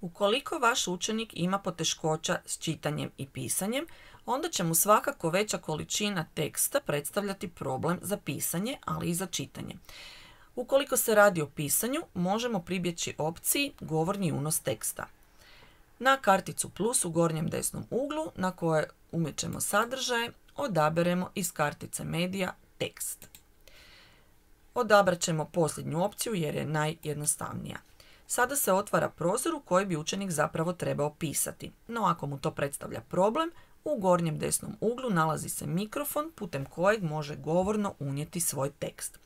Ukoliko vaš učenik ima poteškoća s čitanjem i pisanjem, onda će mu svakako veća količina teksta predstavljati problem za pisanje, ali i za čitanje. Ukoliko se radi o pisanju, možemo pribjeći opciji govorni unos teksta. Na karticu plus u gornjem desnom uglu na koje umećemo sadržaje, odaberemo iz kartice medija tekst. Odabrat ćemo posljednju opciju jer je najjednostavnija. Sada se otvara prozor u koji bi učenik zapravo trebao pisati. No ako mu to predstavlja problem, u gornjem desnom uglu nalazi se mikrofon putem kojeg može govorno unijeti svoj tekst.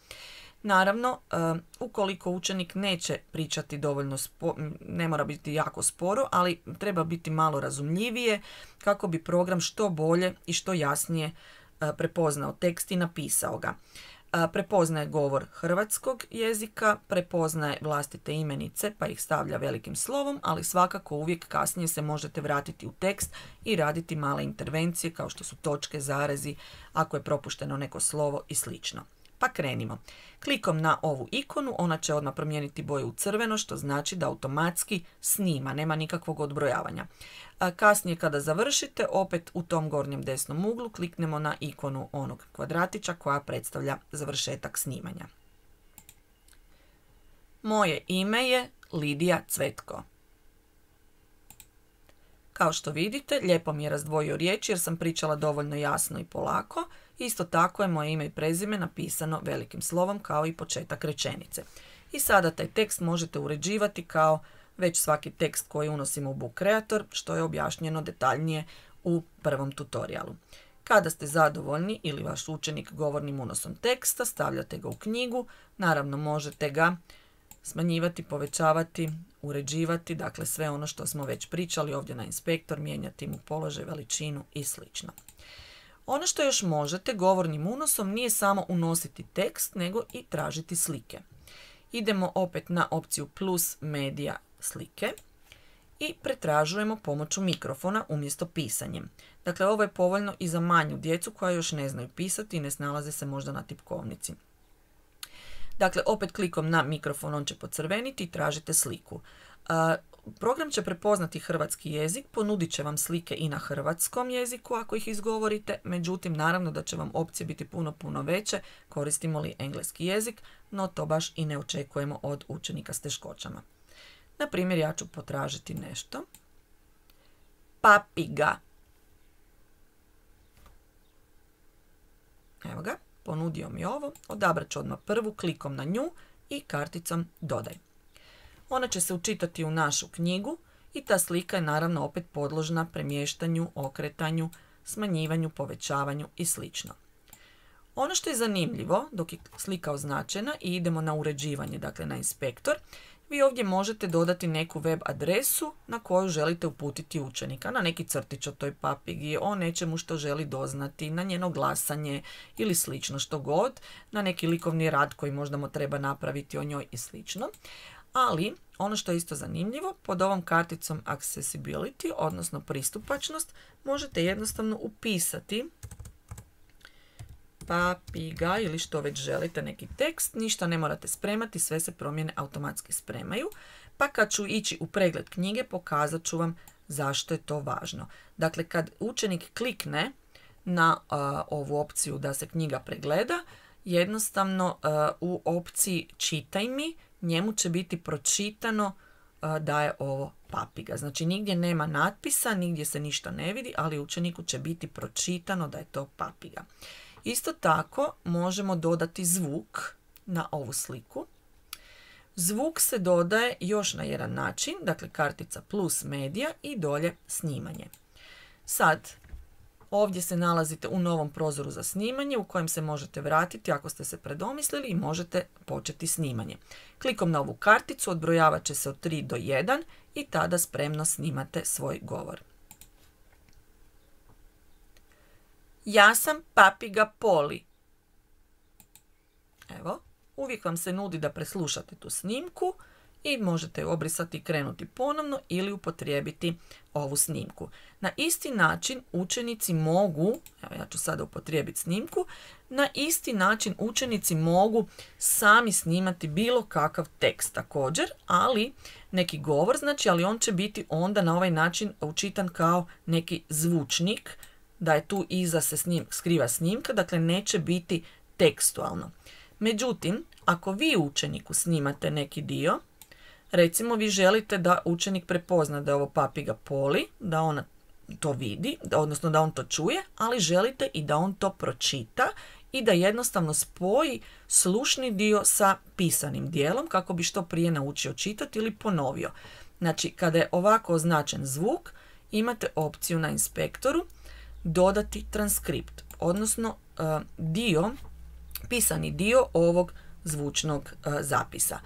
Naravno, e, ukoliko učenik neće pričati dovoljno, ne mora biti jako sporo, ali treba biti malo razumljivije kako bi program što bolje i što jasnije e, prepoznao tekst i napisao ga. Prepoznaje govor hrvatskog jezika, prepoznaje vlastite imenice pa ih stavlja velikim slovom, ali svakako uvijek kasnije se možete vratiti u tekst i raditi male intervencije kao što su točke, zarezi, ako je propušteno neko slovo i slično. Pa krenimo. Klikom na ovu ikonu ona će odmah promijeniti boju u crveno što znači da automatski snima, nema nikakvog odbrojavanja. Kasnije kada završite opet u tom gornjem desnom uglu kliknemo na ikonu onog kvadratića koja predstavlja završetak snimanja. Moje ime je Lidija Cvetko. Kao što vidite, lijepo mi je razdvojio riječi jer sam pričala dovoljno jasno i polako. Isto tako je moje ime i prezime napisano velikim slovom kao i početak rečenice. I sada taj tekst možete uređivati kao već svaki tekst koji unosimo u Book Creator, što je objašnjeno detaljnije u prvom tutorijalu. Kada ste zadovoljni ili vaš učenik govornim unosom teksta, stavljate ga u knjigu, naravno možete ga smanjivati, povećavati, uređivati, dakle sve ono što smo već pričali ovdje na inspektor, mijenjati mu položaj, veličinu i sl. Ono što još možete govornim unosom nije samo unositi tekst, nego i tražiti slike. Idemo opet na opciju plus medija slike i pretražujemo pomoću mikrofona umjesto pisanjem. Dakle, ovo je povoljno i za manju djecu koja još ne znaju pisati i ne snalaze se možda na tipkovnici. Dakle, opet klikom na mikrofon on će pocrveniti i tražite sliku. Program će prepoznati hrvatski jezik, ponudit će vam slike i na hrvatskom jeziku ako ih izgovorite, međutim naravno da će vam opcije biti puno, puno veće koristimo li engleski jezik, no to baš i ne očekujemo od učenika s teškoćama. Na primjer, ja ću potražiti nešto. Papiga. Evo ga, ponudio mi ovo. Odabrat ću odmah prvu klikom na nju i karticom dodaj. Ona će se učitati u našu knjigu i ta slika je naravno opet podložna premještanju, okretanju, smanjivanju, povećavanju i sl. Ono što je zanimljivo, dok je slika označena i idemo na uređivanje, dakle na inspektor, vi ovdje možete dodati neku web adresu na koju želite uputiti učenika, na neki crtić o toj papigi, o nečemu što želi doznati, na njeno glasanje ili slično što god, na neki likovni rad koji možda mu treba napraviti o njoj i slično. Ali, ono što je isto zanimljivo, pod ovom karticom Accessibility, odnosno pristupačnost, možete jednostavno upisati papiga ili što već želite, neki tekst, ništa ne morate spremati, sve se promjene automatski spremaju. Pa kad ću ići u pregled knjige, pokazat ću vam zašto je to važno. Dakle, kad učenik klikne na ovu opciju da se knjiga pregleda, jednostavno u opciji čitaj mi, njemu će biti pročitano da je ovo papiga. Znači nigdje nema natpisa, nigdje se ništa ne vidi, ali učeniku će biti pročitano da je to papiga. Isto tako možemo dodati zvuk na ovu sliku. Zvuk se dodaje još na jedan način, dakle kartica plus medija i dolje snimanje. Sad, ovdje se nalazite u novom prozoru za snimanje u kojem se možete vratiti ako ste se predomislili i možete početi snimanje. Klikom na ovu karticu odbrojavat će se od 3 do 1 i tada spremno snimate svoj govor. Ja sam papiga Poli. Evo, uvijek vam se nudi da preslušate tu snimku i možete ju obrisati i krenuti ponovno ili upotrijebiti ovu snimku. Na isti način učenici mogu, evo ja ću sada upotrijebiti snimku, na isti način učenici mogu sami snimati bilo kakav tekst također, ali neki govor, znači, ali on će biti onda na ovaj način učitan kao neki zvučnik, da je tu iza se snim, skriva snimka, dakle neće biti tekstualno. Međutim, ako vi učeniku snimate neki dio, recimo vi želite da učenik prepozna da je ovo papiga poli, da ona to vidi, odnosno da on to čuje, ali želite i da on to pročita i da jednostavno spoji slušni dio sa pisanim dijelom kako bi što prije naučio čitati ili ponovio. Znači, kada je ovako označen zvuk, imate opciju na inspektoru dodati transkript, odnosno e, dio, pisani dio ovog zvučnog e, zapisa.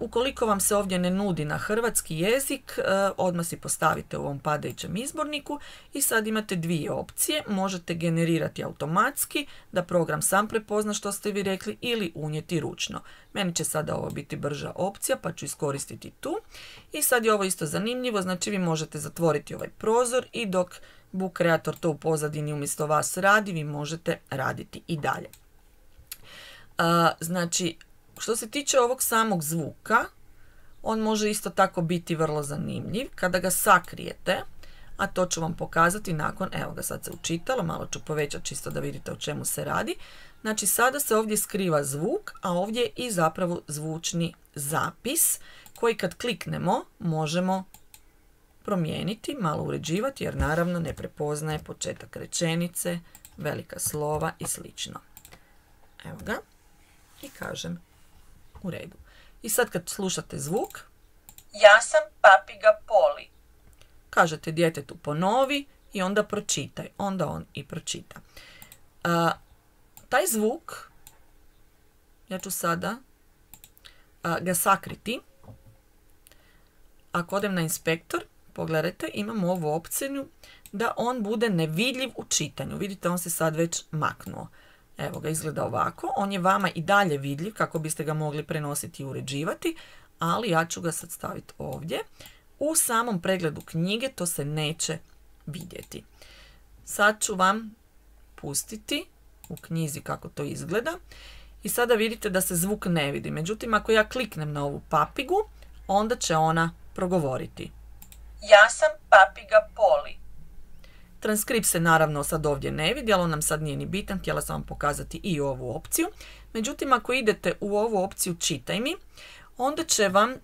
Ukoliko vam se ovdje ne nudi na hrvatski jezik, odmah si postavite u ovom padajućem izborniku i sad imate dvije opcije. Možete generirati automatski, da program sam prepozna što ste vi rekli, ili unijeti ručno. Meni će sada ovo biti brža opcija, pa ću iskoristiti tu. I sad je ovo isto zanimljivo, znači vi možete zatvoriti ovaj prozor i dok Book Creator to u pozadini umjesto vas radi, vi možete raditi i dalje. Znači, što se tiče ovog samog zvuka, on može isto tako biti vrlo zanimljiv. Kada ga sakrijete, a to ću vam pokazati nakon, evo ga sad se učitalo, malo ću povećati čisto da vidite o čemu se radi. Znači sada se ovdje skriva zvuk, a ovdje je i zapravo zvučni zapis koji kad kliknemo možemo promijeniti, malo uređivati jer naravno ne prepoznaje početak rečenice, velika slova i slično. Evo ga i kažem u redu. I sad kad slušate zvuk... Ja sam papiga Poli. Kažete djetetu ponovi i onda pročitaj. Onda on i pročita. taj zvuk, ja ću sada ga sakriti. Ako odem na inspektor, pogledajte, imamo ovu opciju da on bude nevidljiv u čitanju. Vidite, on se sad već maknuo. Evo ga, izgleda ovako. On je vama i dalje vidljiv kako biste ga mogli prenositi i uređivati, ali ja ću ga sad staviti ovdje. U samom pregledu knjige to se neće vidjeti. Sad ću vam pustiti u knjizi kako to izgleda. I sada vidite da se zvuk ne vidi. Međutim, ako ja kliknem na ovu papigu, onda će ona progovoriti. Ja sam papiga Poli. Transkript se naravno sad ovdje ne vidi, ali on nam sad nije ni bitan, htjela sam vam pokazati i ovu opciju. Međutim, ako idete u ovu opciju Čitaj mi, onda će vam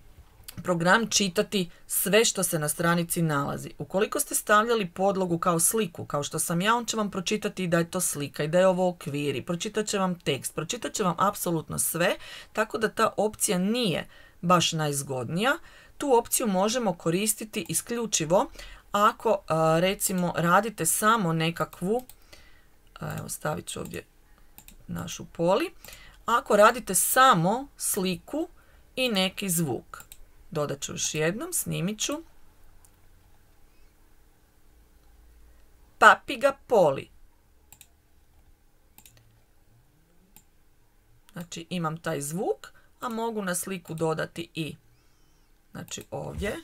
program čitati sve što se na stranici nalazi. Ukoliko ste stavljali podlogu kao sliku, kao što sam ja, on će vam pročitati da je to slika i da je ovo okviri, pročitat će vam tekst, pročitat će vam apsolutno sve, tako da ta opcija nije baš najzgodnija. Tu opciju možemo koristiti isključivo ako recimo radite samo nekakvu, evo stavit ću ovdje našu poli, ako radite samo sliku i neki zvuk. Dodat ću još jednom, snimit ću. Papiga poli. Znači imam taj zvuk, a mogu na sliku dodati i znači ovdje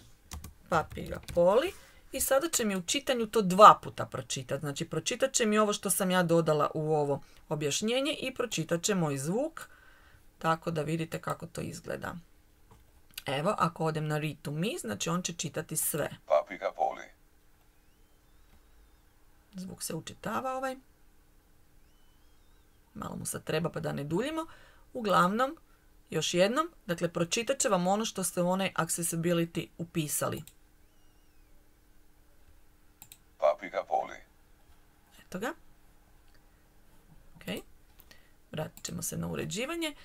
papiga poli i sada će mi u čitanju to dva puta pročitati. Znači pročitat će mi ovo što sam ja dodala u ovo objašnjenje i pročitat će moj zvuk tako da vidite kako to izgleda. Evo, ako odem na read to me, znači on će čitati sve. Paprika poli. Zvuk se učitava ovaj. Malo mu sad treba pa da ne duljimo. Uglavnom, još jednom, dakle pročitat će vam ono što ste u onaj accessibility upisali. paprika poli. Eto ga. Ok. Vratit ćemo se na uređivanje.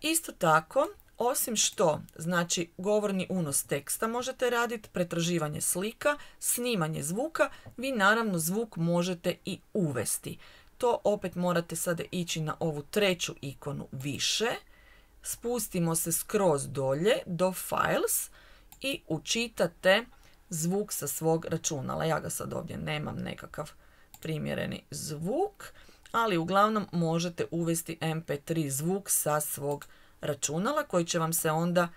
isto tako, osim što, znači govorni unos teksta možete raditi, pretraživanje slika, snimanje zvuka, vi naravno zvuk možete i uvesti. To opet morate sada ići na ovu treću ikonu više. Spustimo se skroz dolje do Files i učitate zvuk sa svog računala. Ja ga sad ovdje nemam nekakav primjereni zvuk, ali uglavnom možete uvesti mp3 zvuk sa svog računala koji će vam se onda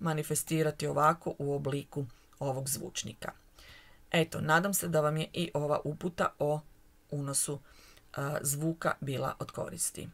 manifestirati ovako u obliku ovog zvučnika. Eto, nadam se da vam je i ova uputa o unosu zvuka bila od koristi.